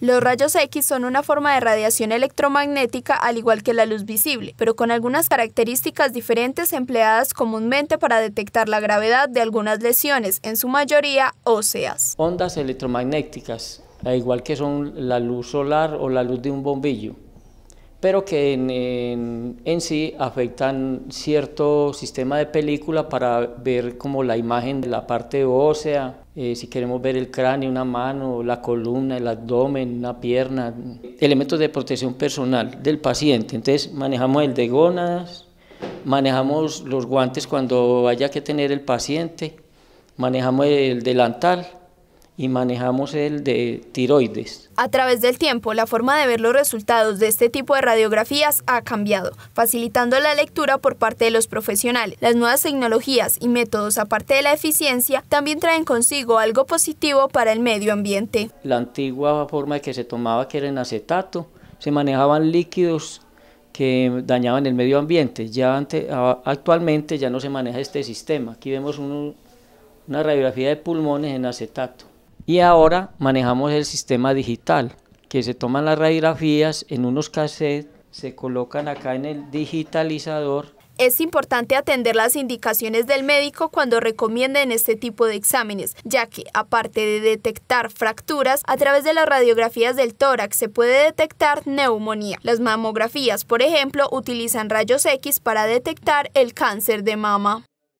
Los rayos X son una forma de radiación electromagnética al igual que la luz visible, pero con algunas características diferentes empleadas comúnmente para detectar la gravedad de algunas lesiones, en su mayoría óseas. Ondas electromagnéticas, al igual que son la luz solar o la luz de un bombillo pero que en, sí afectan cierto sistema de película para ver como la imagen de la parte ósea, eh, si queremos ver el cráneo, una mano, la columna, el abdomen, una pierna, elementos de protección personal del paciente. Entonces manejamos el de gónadas, manejamos los guantes cuando vaya que tener el paciente, manejamos el delantal, y manejamos el de tiroides. A través del tiempo, la forma de ver los resultados de este tipo de radiografías ha cambiado, facilitando la lectura por parte de los profesionales. Las nuevas tecnologías y métodos, aparte de la eficiencia, también traen consigo algo positivo para el medio ambiente. La antigua forma de que se tomaba, que era en acetato, se manejaban líquidos que dañaban el medio ambiente. Ya actualmente ya no se maneja este sistema. Aquí vemos una radiografía de pulmones en acetato. Y ahora manejamos el sistema digital, que se toman las radiografías en unos cassettes, se colocan acá en el digitalizador es importante atender las indicaciones del médico cuando recomienden este tipo de exámenes, ya que, aparte de detectar fracturas, a través de las radiografías del tórax se puede detectar neumonía. Las mamografías, por ejemplo, utilizan rayos X para detectar el cáncer de mama.